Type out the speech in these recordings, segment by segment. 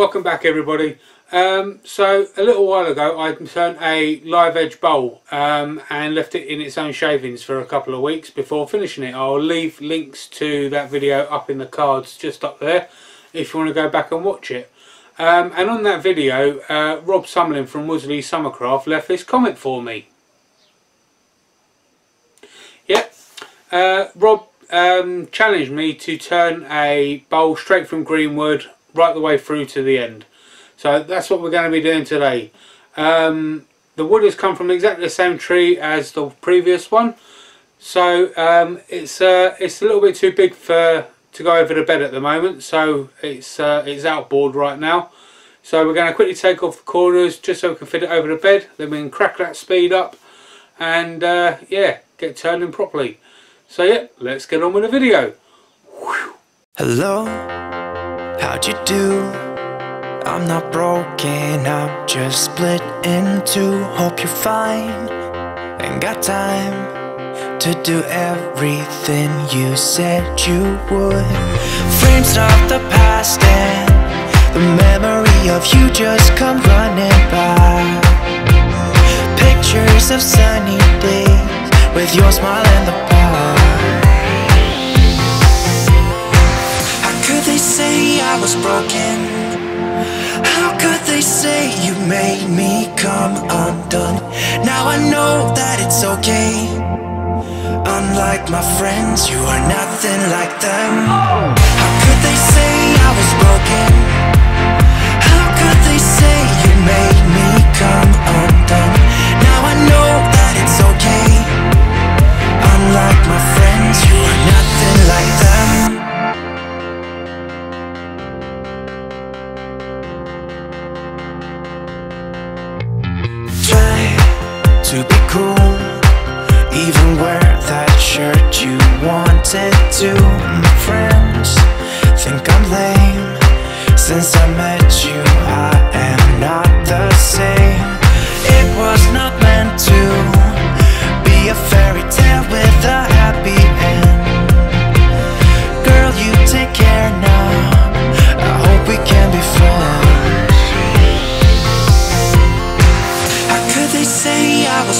welcome back everybody. Um, so a little while ago I turned a live edge bowl um, and left it in its own shavings for a couple of weeks before finishing it. I'll leave links to that video up in the cards just up there if you want to go back and watch it. Um, and on that video uh, Rob Summerlin from Worsley Summercraft left this comment for me. Yep, uh, Rob um, challenged me to turn a bowl straight from green wood right the way through to the end. So that's what we're going to be doing today. Um, the wood has come from exactly the same tree as the previous one. So um, it's uh, it's a little bit too big for to go over the bed at the moment. So it's uh, it's outboard right now. So we're going to quickly take off the corners just so we can fit it over the bed. Then we can crack that speed up and uh, yeah, get turning properly. So yeah, let's get on with the video. Hello, how'd you do? I'm not broken, I'm just split in two. Hope you're fine, ain't got time to do everything you said you would. Frames of the past and the memory of you just come running by. Pictures of sunny days with your smile and the come undone? Now I know that it's okay. Unlike my friends, you are nothing like them. How could they say I was broken?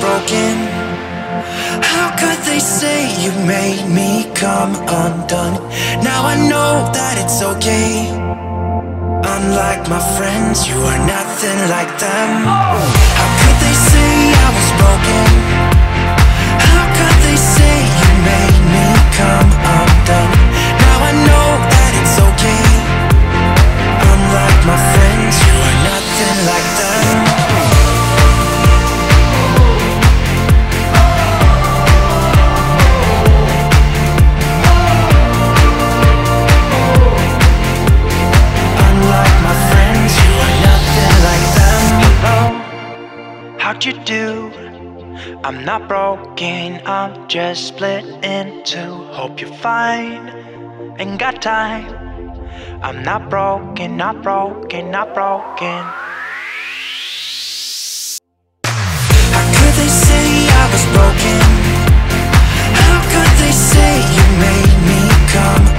Broken? How could they say you made me come undone? Now I know that it's okay. Unlike my friends, you are nothing like them. How could they say I was broken? How could they say you made me come undone? Now I know that it's okay. Not I'm just split in two. Hope you're fine, ain't got time. I'm not broken, not broken, not broken. How could they say I was broken? How could they say you made me come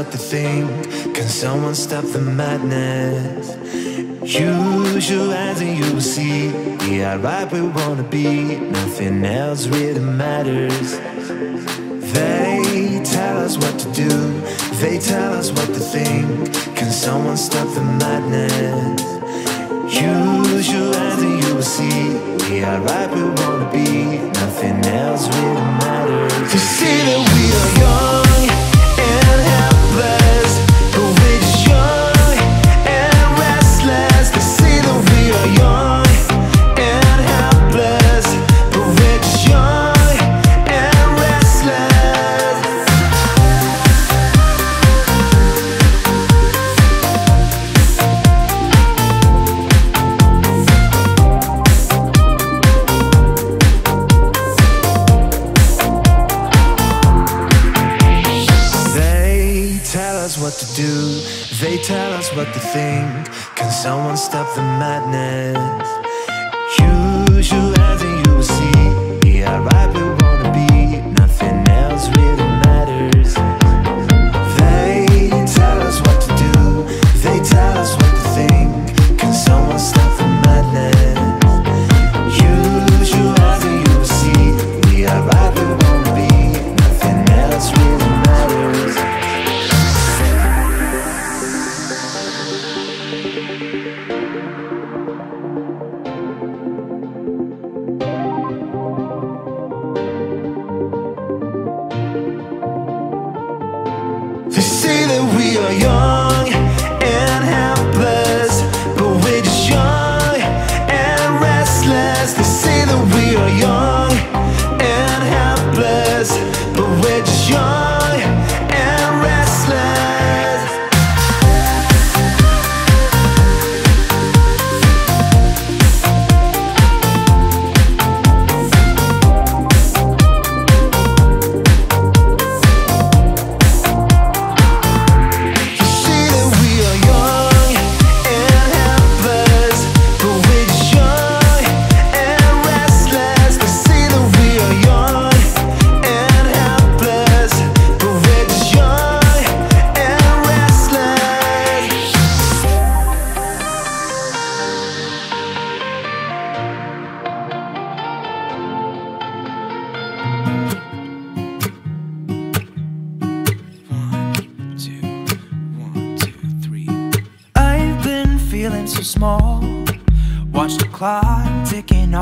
what to think. Can someone stop the madness? Use your eyes and you will see. We are right where we wanna be. Nothing else really matters. They tell us what to do. They tell us what to think. Can someone stop the madness? Use your eyes and you will see. We are right where we wanna be. Nothing else really matters. To see that we are young what to do, they tell us what to think. Can someone stop the madness?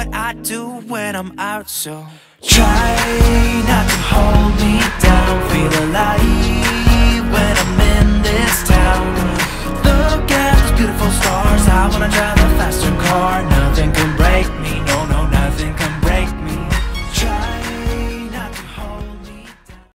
what I do when I'm out, so Try not to hold me down. Feel alive when I'm in this town. Look at those beautiful stars. I wanna drive a faster car. Nothing can break me